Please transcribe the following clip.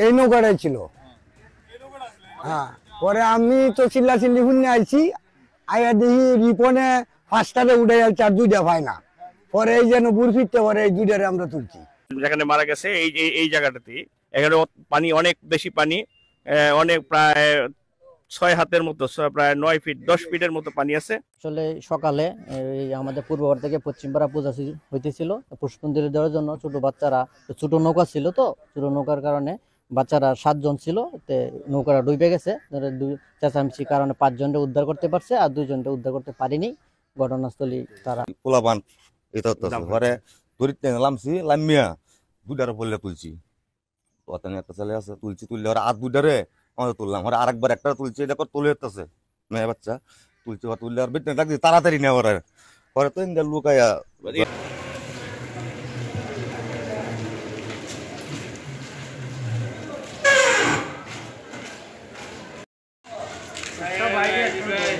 এই নৌকাটাই ছিল। হ্যাঁ পরে আমি তো চিল্লা চিল্লি শুনে আইছি আইয়া দেখি রিপনে ফার্স্টারে উঠে যাচ্ছে আর দুইটা হয় না। পরে এই যেন বুড় ফিরতে পরে এই দুইটারে আমরা তুলছি। যেখানে মারা গেছে এই এই- এই জায়গাটাতে এখানে পানি অনেক বেশি পানি আহ, অনেক প্রায় ছয় হাতের মতো প্রায় নয় ফিট দশ ফিটের মতো পানি আছে। আসলে সকালে এই আমাদের পূর্ববার থেকে পশ্চিমপাড়া পূজা হইতেছিল। পুষ্পঞ্জলি দেওয়ার জন্য ছোট বাচ্চারা ছোট নৌকা ছিল তো ছোট নৌকার কারণে বাচ্চারা সাতজন ছিল, তে নৌকাটা ডুবে গেছে। দুই চেঁচামেচি কারণে পাঁচজনটা উদ্ধার করতে পারছে আর দুইজনটা উদ্ধার করতে পারিনি। ঘটনাস্থলী তারা পোলাপান এটা তো ঘরে দরিদ্র লামছি লামিয়া দুটারে বললে তুলছি। অতানি একটা ছেলে আছে, তুলছি, তুললে ওরা আর দুটারে আমাদের তুললাম। ওরা আরেকবার একটা তুলছি, এটা তুলে যেতেছে মেয়ে বাচ্চা, তুলছি তুললে আর বেটে তাড়াতাড়ি নেওয়া ওরা পরে তো ইন্দার লুকাইয়া सब भाई